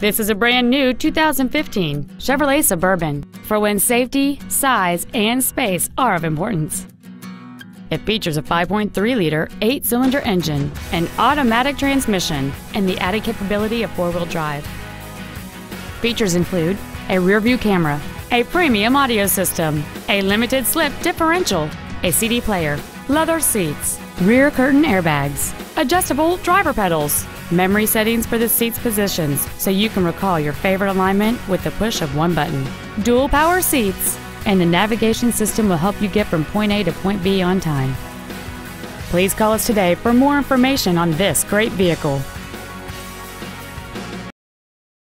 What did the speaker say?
This is a brand new 2015 Chevrolet Suburban for when safety, size, and space are of importance. It features a 5.3-liter, eight-cylinder engine, an automatic transmission, and the added capability of four-wheel drive. Features include a rear-view camera, a premium audio system, a limited slip differential, a CD player, leather seats, rear curtain airbags, adjustable driver pedals, memory settings for the seat's positions so you can recall your favorite alignment with the push of one button, dual power seats, and the navigation system will help you get from point A to point B on time. Please call us today for more information on this great vehicle.